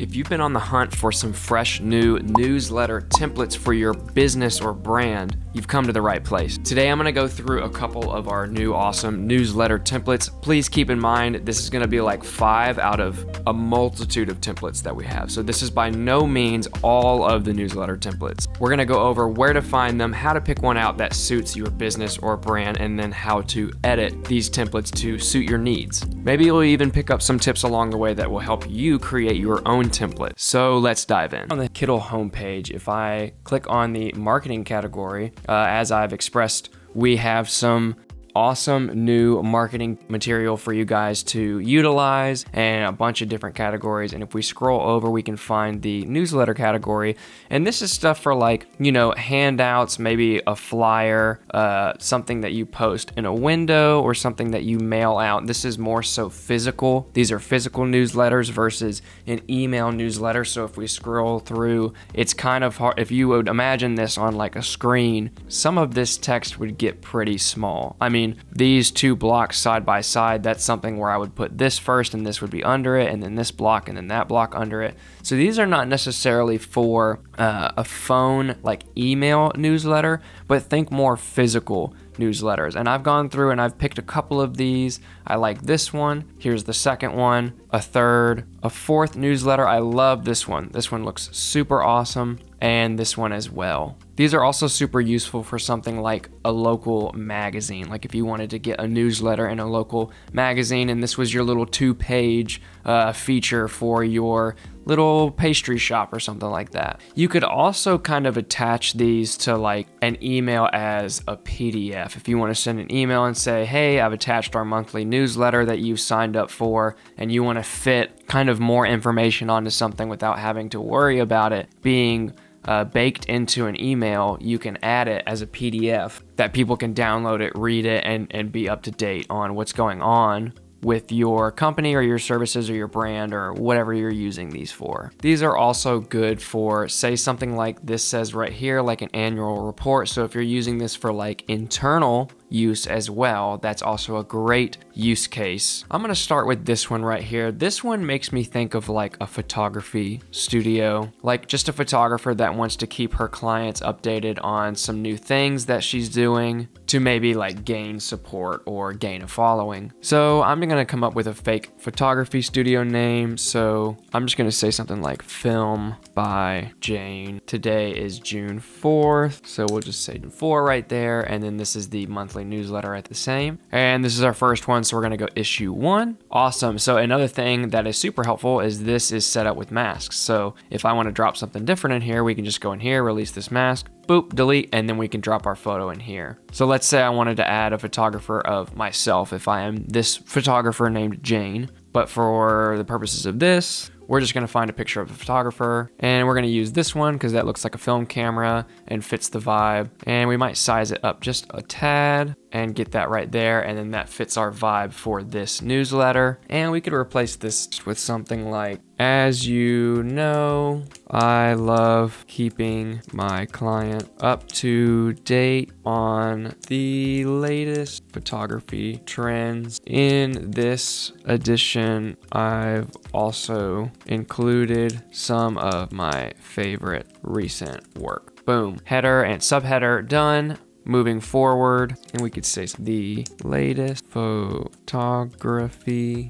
If you've been on the hunt for some fresh new newsletter templates for your business or brand, you've come to the right place. Today I'm gonna go through a couple of our new awesome newsletter templates. Please keep in mind this is gonna be like five out of a multitude of templates that we have. So this is by no means all of the newsletter templates. We're gonna go over where to find them, how to pick one out that suits your business or brand, and then how to edit these templates to suit your needs. Maybe you'll even pick up some tips along the way that will help you create your own template. So let's dive in. On the Kittl homepage, if I click on the marketing category, uh, as I've expressed, we have some awesome new marketing material for you guys to utilize and a bunch of different categories. And if we scroll over, we can find the newsletter category. And this is stuff for like, you know, handouts, maybe a flyer, uh, something that you post in a window or something that you mail out. This is more so physical. These are physical newsletters versus an email newsletter. So if we scroll through, it's kind of hard. If you would imagine this on like a screen, some of this text would get pretty small. I mean, these two blocks side by side, that's something where I would put this first and this would be under it, and then this block and then that block under it. So these are not necessarily for uh, a phone like email newsletter, but think more physical newsletters. And I've gone through and I've picked a couple of these. I like this one. Here's the second one, a third, a fourth newsletter. I love this one. This one looks super awesome, and this one as well. These are also super useful for something like a local magazine. Like if you wanted to get a newsletter in a local magazine and this was your little two page uh, feature for your little pastry shop or something like that. You could also kind of attach these to like an email as a PDF. If you want to send an email and say, hey, I've attached our monthly newsletter that you've signed up for, and you want to fit kind of more information onto something without having to worry about it being uh, baked into an email, you can add it as a PDF that people can download it, read it, and, and be up to date on what's going on with your company or your services or your brand or whatever you're using these for. These are also good for, say, something like this says right here, like an annual report. So if you're using this for like internal use as well. That's also a great use case. I'm gonna start with this one right here. This one makes me think of like a photography studio, like just a photographer that wants to keep her clients updated on some new things that she's doing to maybe like gain support or gain a following. So I'm gonna come up with a fake photography studio name. So I'm just gonna say something like film by Jane. Today is June 4th. So we'll just say 4 right there. And then this is the monthly monthly newsletter at the same. And this is our first one, so we're gonna go issue one. Awesome. So another thing that is super helpful is this is set up with masks. So if I wanna drop something different in here, we can just go in here, release this mask, boop, delete, and then we can drop our photo in here. So let's say I wanted to add a photographer of myself if I am this photographer named Jane. But for the purposes of this, we're just gonna find a picture of a photographer and we're gonna use this one because that looks like a film camera and fits the vibe. And we might size it up just a tad and get that right there. And then that fits our vibe for this newsletter. And we could replace this with something like, as you know, I love keeping my client up to date on the latest photography trends. In this edition, I've also included some of my favorite recent work. Boom. Header and subheader done moving forward and we could say the latest photography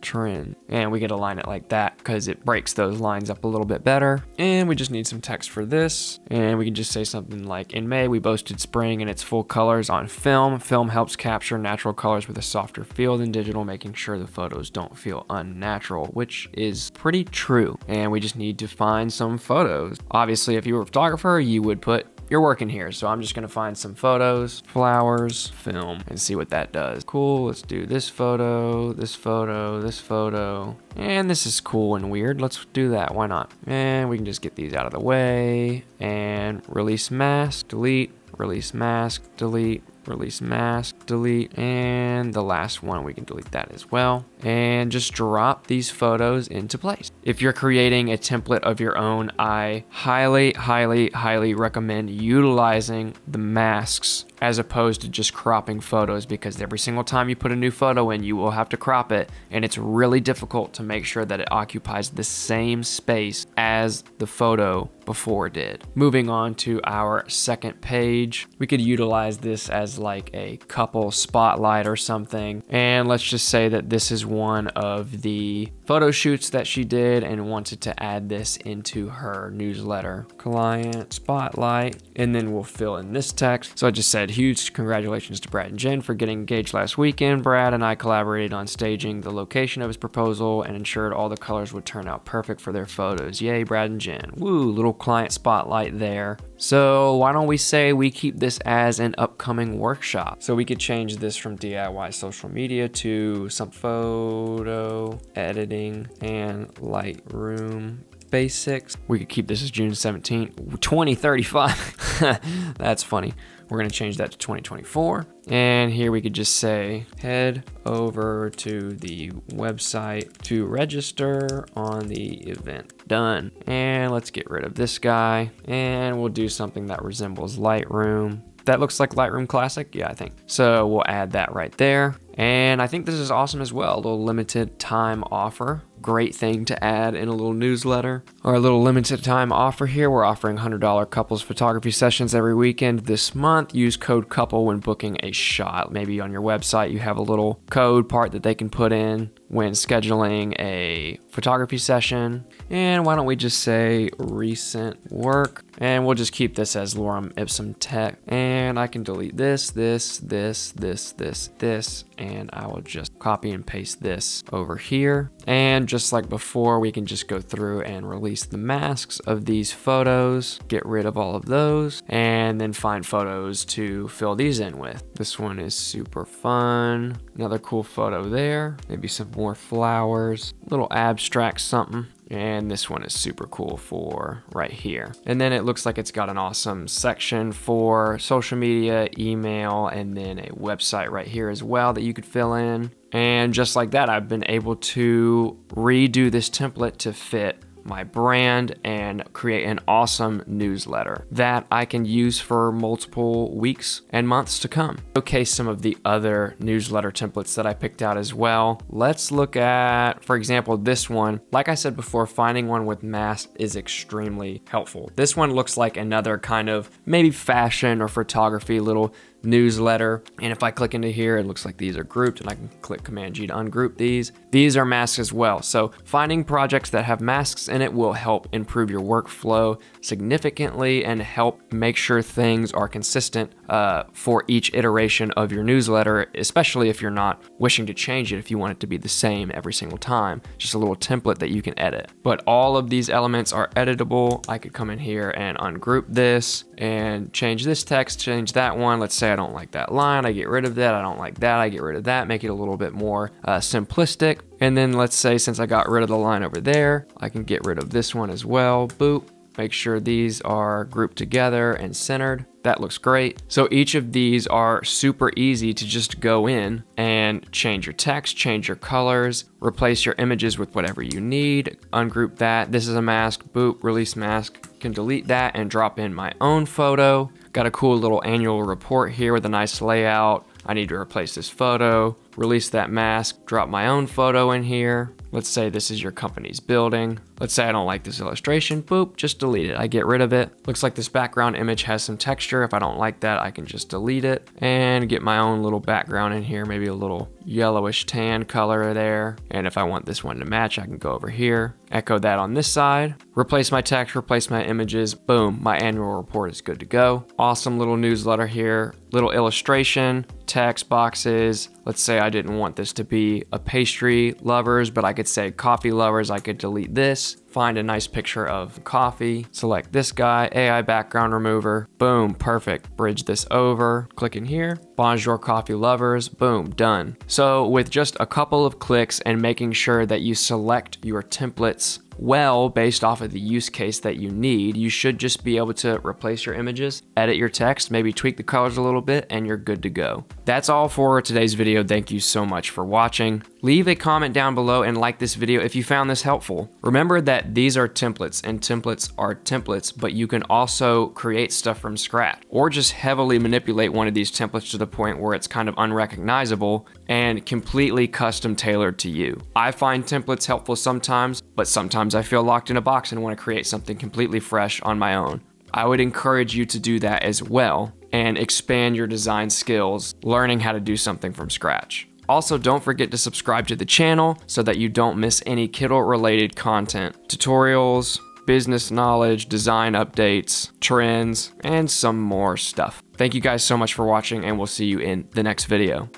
trend. And we could align it like that because it breaks those lines up a little bit better. And we just need some text for this. And we can just say something like in may we boasted spring in its full colors on film. Film helps capture natural colors with a softer feel than digital making sure the photos don't feel unnatural which is pretty true. And we just need to find some photos. Obviously if you were a photographer you would put you're working here. So I'm just gonna find some photos, flowers, film, and see what that does. Cool, let's do this photo, this photo, this photo. And this is cool and weird. Let's do that, why not? And we can just get these out of the way and release mask, delete, release mask, delete, release mask, delete, and the last one, we can delete that as well. And just drop these photos into place. If you're creating a template of your own, I highly, highly, highly recommend utilizing the masks as opposed to just cropping photos because every single time you put a new photo in, you will have to crop it. And it's really difficult to make sure that it occupies the same space as the photo before did. Moving on to our second page, we could utilize this as like a couple spotlight or something. And let's just say that this is one of the photo shoots that she did and wanted to add this into her newsletter. Client spotlight, and then we'll fill in this text. So I just said huge congratulations to Brad and Jen for getting engaged last weekend. Brad and I collaborated on staging the location of his proposal and ensured all the colors would turn out perfect for their photos. Yay, Brad and Jen. Woo, little client spotlight there. So why don't we say we keep this as an upcoming workshop? So we could change this from DIY social media to some photo editing and Lightroom basics. We could keep this as June 17th, 2035. That's funny. We're gonna change that to 2024. And here we could just say, head over to the website to register on the event. Done. And let's get rid of this guy. And we'll do something that resembles Lightroom. That looks like Lightroom Classic? Yeah, I think. So we'll add that right there. And I think this is awesome as well. A little limited time offer. Great thing to add in a little newsletter. Our little limited time offer here. We're offering $100 couples photography sessions every weekend this month. Use code COUPLE when booking a shot. Maybe on your website you have a little code part that they can put in when scheduling a photography session. And why don't we just say recent work? And we'll just keep this as Lorem Ipsum Tech. And I can delete this, this, this, this, this, this, and I will just copy and paste this over here. And just like before, we can just go through and release the masks of these photos, get rid of all of those, and then find photos to fill these in with. This one is super fun. Another cool photo there. Maybe some more flowers, little abstract something. And this one is super cool for right here. And then it looks like it's got an awesome section for social media, email, and then a website right here as well that you could fill in. And just like that, I've been able to redo this template to fit my brand and create an awesome newsletter that I can use for multiple weeks and months to come. Okay, some of the other newsletter templates that I picked out as well. Let's look at, for example, this one. Like I said before, finding one with masks is extremely helpful. This one looks like another kind of maybe fashion or photography little newsletter. And if I click into here, it looks like these are grouped and I can click Command G to ungroup these. These are masks as well. So finding projects that have masks in it will help improve your workflow significantly and help make sure things are consistent uh, for each iteration of your newsletter, especially if you're not wishing to change it if you want it to be the same every single time. Just a little template that you can edit. But all of these elements are editable. I could come in here and ungroup this and change this text, change that one. Let's say I don't like that line, I get rid of that. I don't like that, I get rid of that. Make it a little bit more uh, simplistic. And then let's say since I got rid of the line over there, I can get rid of this one as well. Boop. Make sure these are grouped together and centered. That looks great. So each of these are super easy to just go in and change your text, change your colors, replace your images with whatever you need, ungroup that. This is a mask, boop, release mask. Can delete that and drop in my own photo. Got a cool little annual report here with a nice layout. I need to replace this photo, release that mask, drop my own photo in here. Let's say this is your company's building. Let's say I don't like this illustration, boop, just delete it. I get rid of it. Looks like this background image has some texture. If I don't like that, I can just delete it and get my own little background in here, maybe a little yellowish tan color there. And if I want this one to match, I can go over here, echo that on this side, replace my text, replace my images, boom, my annual report is good to go. Awesome little newsletter here, little illustration, text boxes. Let's say I didn't want this to be a pastry lovers, but I could say coffee lovers. I could delete this, find a nice picture of coffee, select this guy, AI background remover, boom, perfect. Bridge this over, click in here, bonjour coffee lovers, boom, done. So with just a couple of clicks and making sure that you select your templates well based off of the use case that you need. You should just be able to replace your images, edit your text, maybe tweak the colors a little bit, and you're good to go. That's all for today's video. Thank you so much for watching. Leave a comment down below and like this video if you found this helpful. Remember that these are templates and templates are templates, but you can also create stuff from scratch or just heavily manipulate one of these templates to the point where it's kind of unrecognizable and completely custom tailored to you. I find templates helpful sometimes, but sometimes I feel locked in a box and want to create something completely fresh on my own. I would encourage you to do that as well and expand your design skills, learning how to do something from scratch. Also, don't forget to subscribe to the channel so that you don't miss any Kittl related content, tutorials, business knowledge, design updates, trends, and some more stuff. Thank you guys so much for watching and we'll see you in the next video.